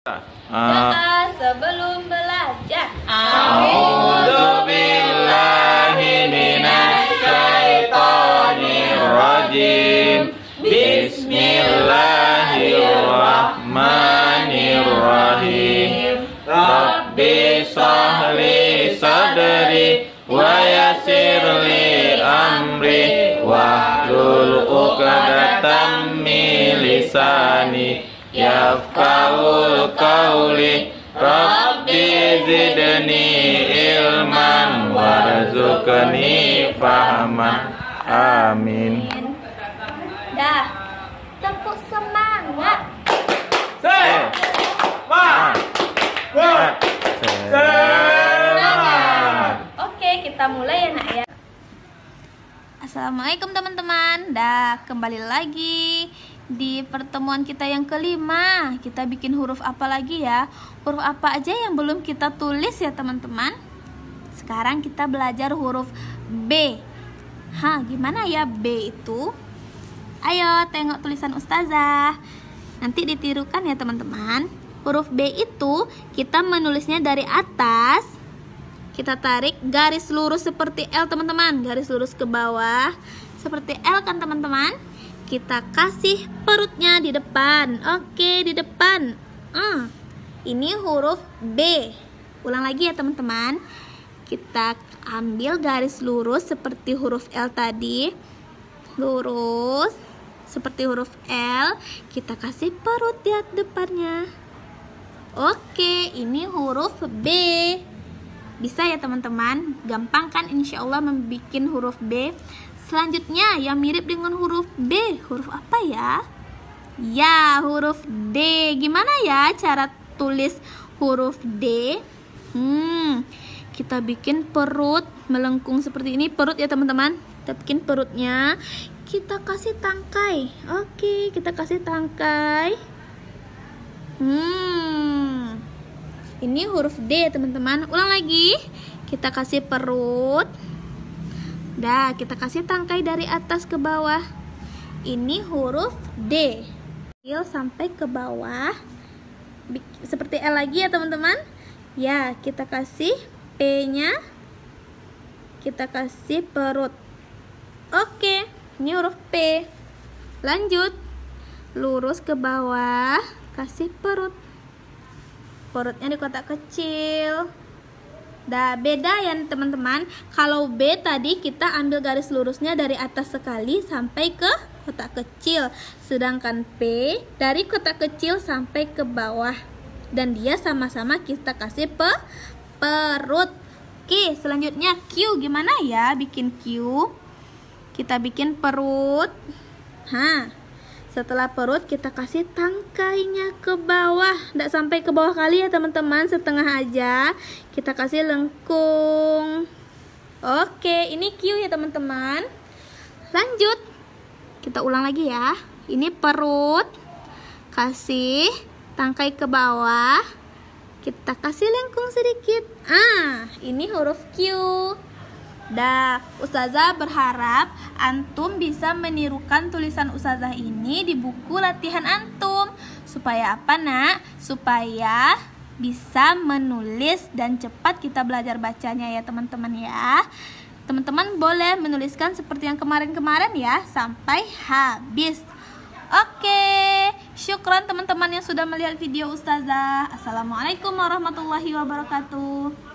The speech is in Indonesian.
Doa sebelum belajar. A'udzu billahi minasy syaithanir rajim. Bismillahirrahmanirrahim. Rabbi sahli sadri wa yassir li amri wahlul 'uqdatam min lisani yafqahul qawli Rabbi zidni ilman warzuqni fahman amin Dah. Tepuk semangat. Semangat. Oke, kita mulai ya nak ya. Assalamualaikum teman-teman. Dah kembali lagi di pertemuan kita yang kelima. Kita bikin huruf apa lagi ya? Huruf apa aja yang belum kita tulis ya teman-teman? Sekarang kita belajar huruf B. Hah, gimana ya B itu? Ayo tengok tulisan ustazah. Nanti ditirukan ya teman-teman. Huruf B itu kita menulisnya dari atas. Kita tarik garis lurus seperti L teman-teman. Garis lurus ke bawah. Seperti L kan teman-teman. Kita kasih perutnya di depan. Oke, di depan. Hmm. Ini huruf B. Ulang lagi ya teman-teman. Kita ambil garis lurus seperti huruf L tadi. Lurus seperti huruf L, kita kasih perut di depannya. Oke, ini huruf B. Bisa ya teman-teman? Gampang kan insya Allah membuat huruf B. Selanjutnya yang mirip dengan huruf B. Huruf apa ya? Ya, huruf D. Gimana ya cara tulis huruf D? Hmm, kita bikin perut melengkung seperti ini. Perut ya teman-teman. Kita bikin perutnya. Kita kasih tangkai. Oke, kita kasih tangkai. Hmm. Ini huruf D, teman-teman. Ulang lagi. Kita kasih perut. Dah, kita kasih tangkai dari atas ke bawah. Ini huruf D. Sampai ke bawah. Seperti L lagi ya, teman-teman. Ya, kita kasih P-nya. Kita kasih perut. Oke, ini huruf P. Lanjut. Lurus ke bawah kasih perut perutnya di kotak kecil Dah beda ya teman-teman. Kalau B tadi kita ambil garis lurusnya dari atas sekali sampai ke kotak kecil. Sedangkan P dari kotak kecil sampai ke bawah. Dan dia sama-sama kita kasih pe perut. Oke selanjutnya Q. Gimana ya bikin Q? Kita bikin perut. Hah setelah perut kita kasih tangkainya ke bawah. Tidak sampai ke bawah kali ya teman-teman. Setengah aja. Kita kasih lengkung. Oke ini Q ya teman-teman. Lanjut. Kita ulang lagi ya. Ini perut. Kasih tangkai ke bawah. Kita kasih lengkung sedikit. Ah ini huruf Q Dah, Ustazah berharap antum bisa menirukan tulisan Ustazah ini di buku latihan antum. Supaya apa, Nak? Supaya bisa menulis dan cepat kita belajar bacanya ya, teman-teman ya. Teman-teman boleh menuliskan seperti yang kemarin-kemarin ya, sampai habis. Oke, syukran teman-teman yang sudah melihat video Ustazah. Assalamualaikum warahmatullahi wabarakatuh.